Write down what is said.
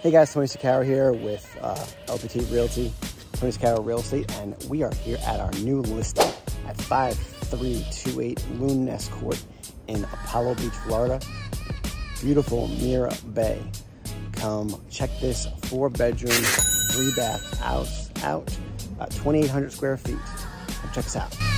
Hey guys, Tony Saccaro here with uh, LPT Realty, Tony Saccaro Real Estate, and we are here at our new listing at 5328 Loon Nest Court in Apollo Beach, Florida. Beautiful Mira Bay. Come check this four bedroom, three bath house out, about 2,800 square feet. Come check us out.